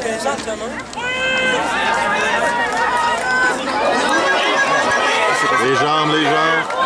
15 ans, ça, non? Les jambes, les jambes.